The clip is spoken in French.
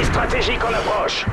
Stratégique en approche.